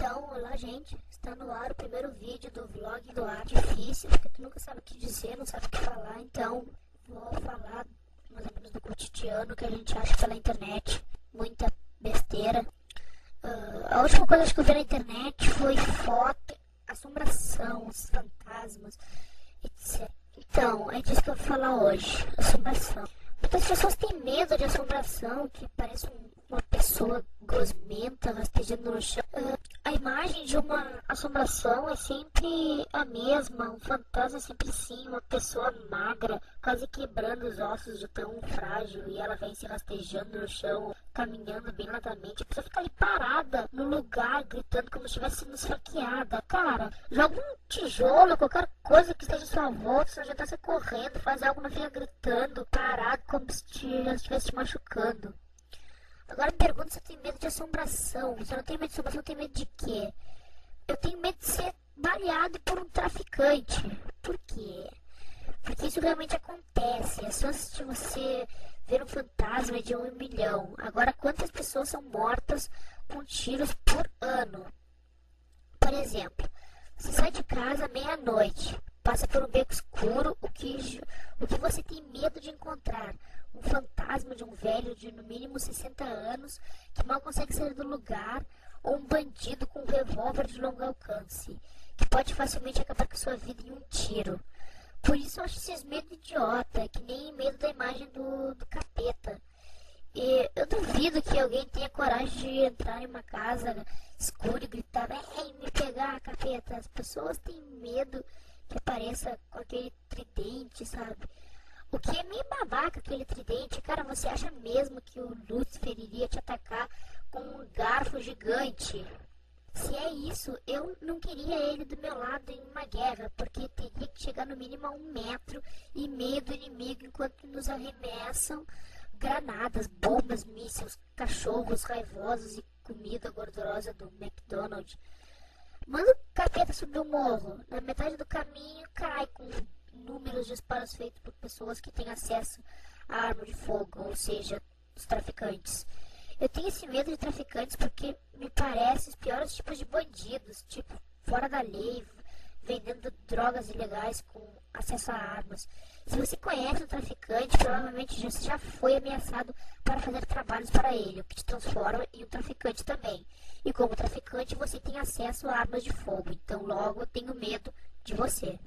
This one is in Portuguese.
Então, olá gente, está no ar o primeiro vídeo do vlog do ar difícil, porque tu nunca sabe o que dizer, não sabe o que falar, então vou falar mais ou menos do cotidiano que a gente acha pela internet, muita besteira. Uh, a última coisa que eu vi na internet foi foto, assombração, os fantasmas, etc. Então, é disso que eu vou falar hoje, assombração. Muitas pessoas têm medo de assombração, que parece uma pessoa gosmenta rastejando no chão. Uh, a imagem de uma assombração é sempre a mesma, um fantasma é sempre sim, uma pessoa magra, quase quebrando os ossos de tão frágil, e ela vem se rastejando no chão, caminhando bem lentamente. A pessoa fica ali parada no lugar, gritando como se estivesse sendo esfaqueada. Cara, joga um tijolo, qualquer coisa que esteja à sua volta, você já está se correndo, faz algo, não fica gritando, parado, como se estivesse te machucando. Agora me pergunta se eu tenho medo de assombração. Se eu não tenho medo de assombração, eu tenho medo de quê? Eu tenho medo de ser baleado por um traficante. Por quê? Porque isso realmente acontece. É só se você ver um fantasma de um milhão. Agora, quantas pessoas são mortas com tiros por ano? Por exemplo, você sai de casa meia-noite, passa por um beco escuro, o que, o que você tem medo de encontrar? Fantasma de um velho de no mínimo 60 anos que mal consegue sair do lugar, ou um bandido com um revólver de longo alcance, que pode facilmente acabar com sua vida em um tiro. Por isso eu acho esses medo idiota, que nem medo da imagem do, do capeta. E eu duvido que alguém tenha coragem de entrar em uma casa escura e gritar, ei, me pegar, capeta. As pessoas têm medo que apareça com aquele tridente, sabe? O que é babaca aquele tridente. Cara, você acha mesmo que o Lúcifer iria te atacar com um garfo gigante? Se é isso, eu não queria ele do meu lado em uma guerra, porque teria que chegar no mínimo a um metro e meio do inimigo enquanto nos arremessam granadas, bombas, mísseis, cachorros raivosos e comida gordurosa do McDonald's. Manda o capeta subir o morro. Na metade do caminho cai com inúmeros disparos feitos por pessoas que têm acesso à arma de fogo, ou seja, os traficantes. Eu tenho esse medo de traficantes porque me parece os piores tipos de bandidos, tipo, fora da lei, vendendo drogas ilegais com acesso a armas. Se você conhece um traficante, provavelmente você já foi ameaçado para fazer trabalhos para ele, o que te transforma em um traficante também. E como traficante, você tem acesso a armas de fogo, então logo eu tenho medo de você.